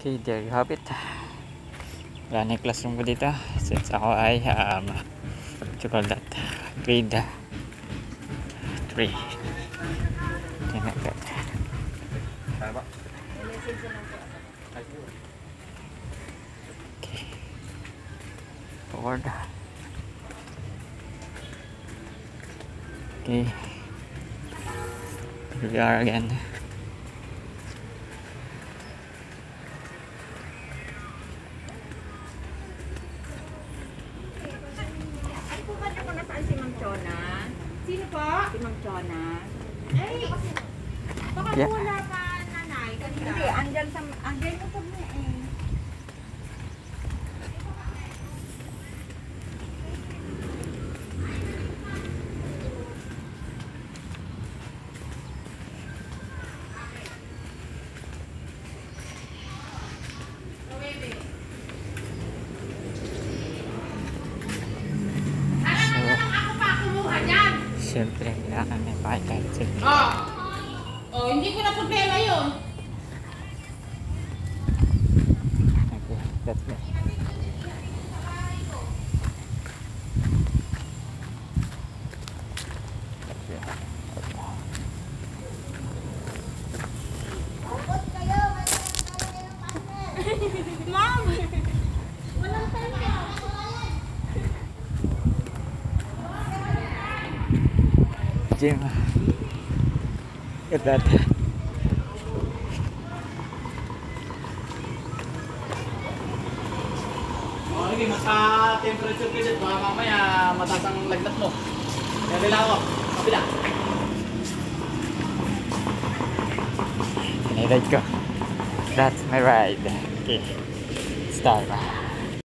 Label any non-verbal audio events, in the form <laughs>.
Okay, there you have it. Wala na yung classroom ko dito. Since ako ay, um, what you call that? Grade 3. Okay, like that. Okay. Forward. Okay. Here we are again. Chona? Sino po? Si Ma'am Chona. Ay, baka Yeah. wala pa nanay kanina. Hindi, andyan sa, andyan mo sa mga eh. Siyempre, kailangan may pakikain sila. Oh. Oh, hindi ko na problema yun. Okay, that's <laughs> Jim. Look at that. Oh, sige, maka-temperature ka dyan. Baka mamaya mataas ang lagnat mo. Kaya nila ako. Kapila. Piniride ko. That's my ride. Okay. Start.